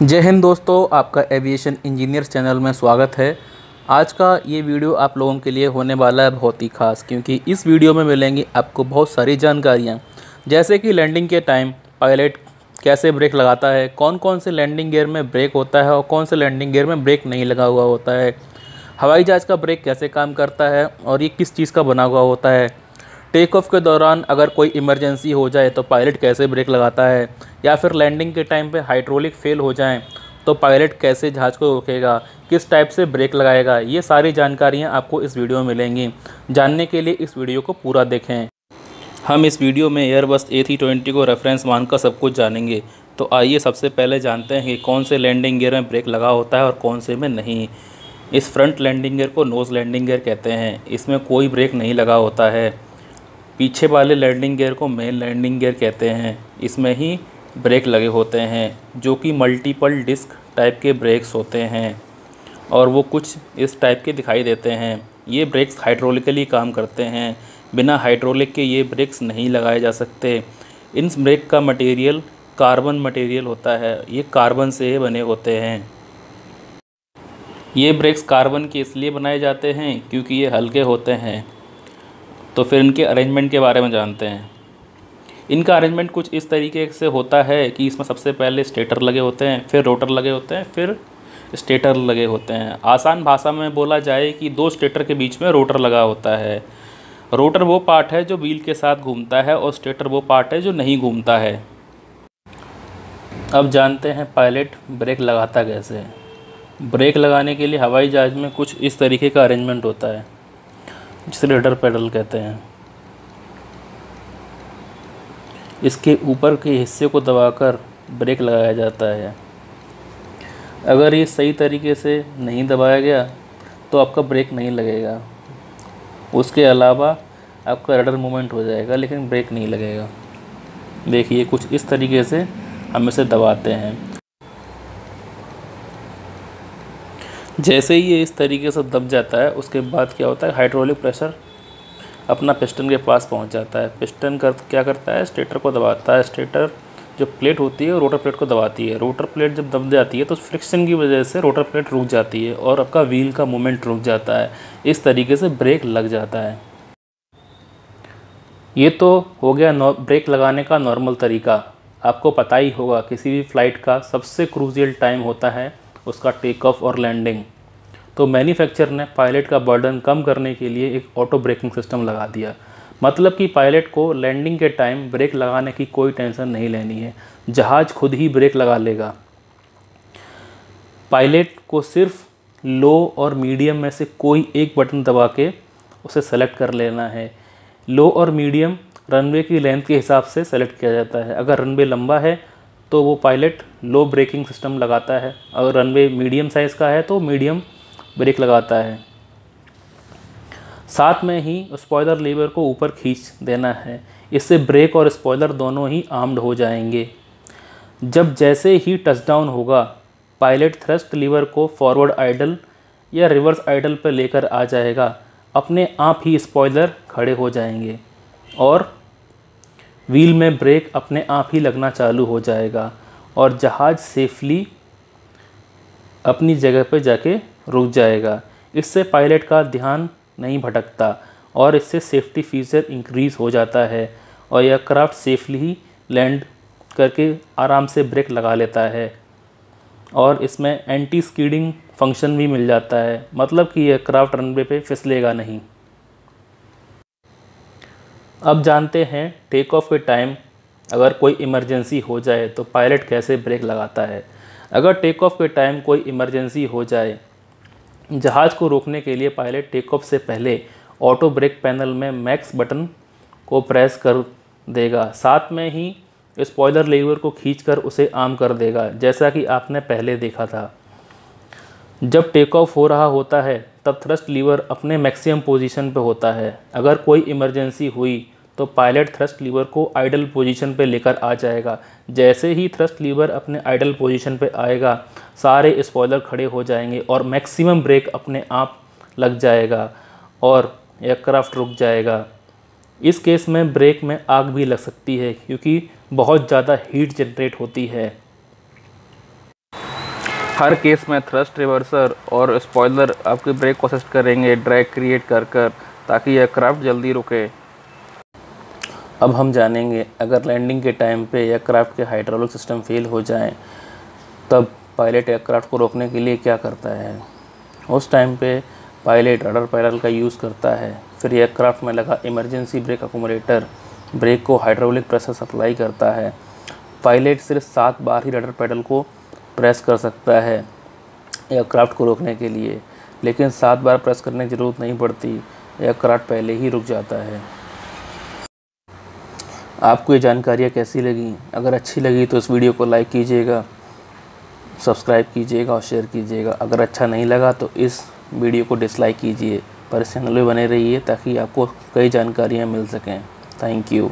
जय हिंद दोस्तों, आपका एविएशन इंजीनियर्स चैनल में स्वागत है। आज का ये वीडियो आप लोगों के लिए होने वाला है बहुत ही खास, क्योंकि इस वीडियो में मिलेंगी आपको बहुत सारी जानकारियाँ। जैसे कि लैंडिंग के टाइम पायलट कैसे ब्रेक लगाता है कौन कौन से लैंडिंग गियर में ब्रेक होता है और कौन से लैंडिंग गियर में ब्रेक नहीं लगा हुआ होता है, हवाई जहाज़ का ब्रेक कैसे काम करता है और ये किस चीज़ का बना हुआ होता है। टेक ऑफ़ के दौरान अगर कोई इमरजेंसी हो जाए तो पायलट कैसे ब्रेक लगाता है या फिर लैंडिंग के टाइम पे हाइड्रोलिक फेल हो जाए तो पायलट कैसे जहाज़ को रोकेगा, किस टाइप से ब्रेक लगाएगा, ये सारी जानकारियाँ आपको इस वीडियो में मिलेंगी। जानने के लिए इस वीडियो को पूरा देखें। हम इस वीडियो में एयरबस ए थ्री ट्वेंटी को रेफरेंस मानकर सब कुछ जानेंगे। तो आइए सबसे पहले जानते हैं कि कौन से लैंडिंग गियर में ब्रेक लगा होता है और कौन से में नहीं। इस फ्रंट लैंडिंग गियर को नोज़ लैंडिंग गियर कहते हैं। इसमें कोई ब्रेक नहीं लगा होता है। पीछे वाले लैंडिंग गियर को मेन लैंडिंग गियर कहते हैं। इसमें ही ब्रेक लगे होते हैं, जो कि मल्टीपल डिस्क टाइप के ब्रेक्स होते हैं, और वो कुछ इस टाइप के दिखाई देते हैं। ये ब्रेक्स हाइड्रोलिकली काम करते हैं। बिना हाइड्रोलिक के ये ब्रेक्स नहीं लगाए जा सकते। इन ब्रेक का मटेरियल कार्बन मटेरियल होता है। ये कार्बन से बने होते हैं। ये ब्रेक्स कार्बन के इसलिए बनाए जाते हैं, क्योंकि ये हल्के होते हैं। तो फिर इनके अरेंजमेंट के बारे में जानते हैं। इनका अरेंजमेंट कुछ इस तरीके से होता है कि इसमें सबसे पहले स्टेटर लगे होते हैं, फिर रोटर लगे होते हैं, फिर स्टेटर लगे होते हैं। आसान भाषा में बोला जाए कि दो स्टेटर के बीच में रोटर लगा होता है। रोटर वो पार्ट है जो व्हील के साथ घूमता है और स्टेटर वो पार्ट है जो नहीं घूमता है। अब जानते हैं पायलट ब्रेक लगाता कैसे ब्रेक लगाने के लिए हवाई जहाज़ में कुछ इस तरीके का अरेंजमेंट होता है, जिसे रेडर पैडल कहते हैं। इसके ऊपर के हिस्से को दबाकर ब्रेक लगाया जाता है। अगर ये सही तरीके से नहीं दबाया गया तो आपका ब्रेक नहीं लगेगा। उसके अलावा आपका रडर मूवमेंट हो जाएगा, लेकिन ब्रेक नहीं लगेगा। देखिए, कुछ इस तरीके से हम इसे दबाते हैं। जैसे ही ये इस तरीके से दब जाता है, उसके बाद क्या होता है? हाइड्रोलिक प्रेशर अपना पिस्टन के पास पहुँच जाता है। पिस्टन कर, क्या करता है? स्टेटर को दबाता है। स्टेटर जो प्लेट होती है रोटर प्लेट को दबाती है। रोटर प्लेट जब दब जाती है तो फ्रिक्शन की वजह से रोटर प्लेट रुक जाती है और आपका व्हील का मूवमेंट रुक जाता है। इस तरीके से ब्रेक लग जाता है। ये तो हो गया ब्रेक लगाने का नॉर्मल तरीका। आपको पता ही होगा, किसी भी फ़्लाइट का सबसे क्रूजियल टाइम होता है उसका टेक ऑफ़ और लैंडिंग। तो मैन्युफैक्चर ने पायलट का बर्डन कम करने के लिए एक ऑटो ब्रेकिंग सिस्टम लगा दिया। मतलब कि पायलट को लैंडिंग के टाइम ब्रेक लगाने की कोई टेंशन नहीं लेनी है। जहाज़ खुद ही ब्रेक लगा लेगा। पायलट को सिर्फ़ लो और मीडियम में से कोई एक बटन दबा के उसे सेलेक्ट कर लेना है। लो और मीडियम रनवे की लेंथ के हिसाब से सेलेक्ट किया जाता है। अगर रनवे लंबा है तो वो पायलट लो ब्रेकिंग सिस्टम लगाता है। अगर रनवे मीडियम साइज़ का है तो मीडियम ब्रेक लगाता है। साथ में ही स्पॉयलर लीवर को ऊपर खींच देना है। इससे ब्रेक और स्पॉयलर दोनों ही आर्म्ड हो जाएँगे। जब जैसे ही टचडाउन होगा पायलट थ्रस्ट लीवर को फॉरवर्ड आइडल या रिवर्स आइडल पर लेकर आ जाएगा। अपने आप ही स्पॉयलर खड़े हो जाएँगे और व्हील में ब्रेक अपने आप ही लगना चालू हो जाएगा और जहाज़ सेफली अपनी जगह पर जाके रुक जाएगा। इससे पायलट का ध्यान नहीं भटकता और इससे सेफ्टी फीचर इंक्रीज़ हो जाता है और यह क्राफ्ट सेफली ही लैंड करके आराम से ब्रेक लगा लेता है। और इसमें एंटी स्कीडिंग फ़ंक्शन भी मिल जाता है। मतलब कि यह क्राफ्ट रनवे पे फिसलेगा नहीं। अब जानते हैं टेक ऑफ़ के टाइम अगर कोई इमरजेंसी हो जाए तो पायलट कैसे ब्रेक लगाता है। अगर टेक ऑफ़ के टाइम कोई इमरजेंसी हो जाए जहाज़ को रोकने के लिए पायलट टेक ऑफ़ से पहले ऑटो ब्रेक पैनल में मैक्स बटन को प्रेस कर देगा। साथ में ही स्पॉइलर लेवर को खींचकर उसे आम कर देगा, जैसा कि आपने पहले देखा था। जब टेक ऑफ़ हो रहा होता है, तब थ्रस्ट लीवर अपने मैक्सिमम पोजीशन पर होता है। अगर कोई इमरजेंसी हुई तो पायलट थ्रस्ट लीवर को आइडल पोजीशन पे लेकर आ जाएगा। जैसे ही थ्रस्ट लीवर अपने आइडल पोजीशन पे आएगा, सारे स्पॉयलर खड़े हो जाएँगे और मैक्सिमम ब्रेक अपने आप लग जाएगा और एयरक्राफ्ट रुक जाएगा। इस केस में ब्रेक में आग भी लग सकती है क्योंकि बहुत ज़्यादा हीट जनरेट होती है। हर केस में थ्रस्ट रिवर्सर और स्पॉइलर आपके ब्रेक को असिस्ट करेंगे, ड्रैग क्रिएट कर कर, ताकि एयरक्राफ्ट जल्दी रुके। अब हम जानेंगे, अगर लैंडिंग के टाइम पे एयरक्राफ्ट के हाइड्रोलिक सिस्टम फेल हो जाए, तब पायलट एयरक्राफ्ट को रोकने के लिए क्या करता है? उस टाइम पे पायलट रडर पैरल का यूज़ करता है, फिर एयरक्राफ्ट में लगा इमरजेंसी ब्रेक अकोमोडेटर ब्रेक को हाइड्रोलिक प्रेशर सप्लाई करता है। पायलट सिर्फ़ सात बार ही रडर पैडल को प्रेस कर सकता है एयरक्राफ्ट को रोकने के लिए, लेकिन सात बार प्रेस करने की ज़रूरत नहीं पड़ती एयरक्राफ्ट पहले ही रुक जाता है। आपको ये जानकारियाँ कैसी लगी? अगर अच्छी लगी तो इस वीडियो को लाइक कीजिएगा, सब्सक्राइब कीजिएगा और शेयर कीजिएगा। अगर अच्छा नहीं लगा तो इस वीडियो को डिसलाइक कीजिए पर इस चैनल में बने रहिए ताकि आपको कई जानकारियाँ मिल सकें। Thank you.